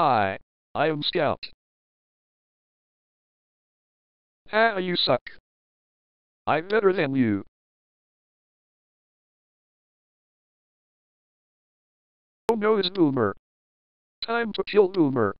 Hi, I am Scout. Ah, you suck. I'm better than you. Oh no, it's Boomer. Time to kill Boomer.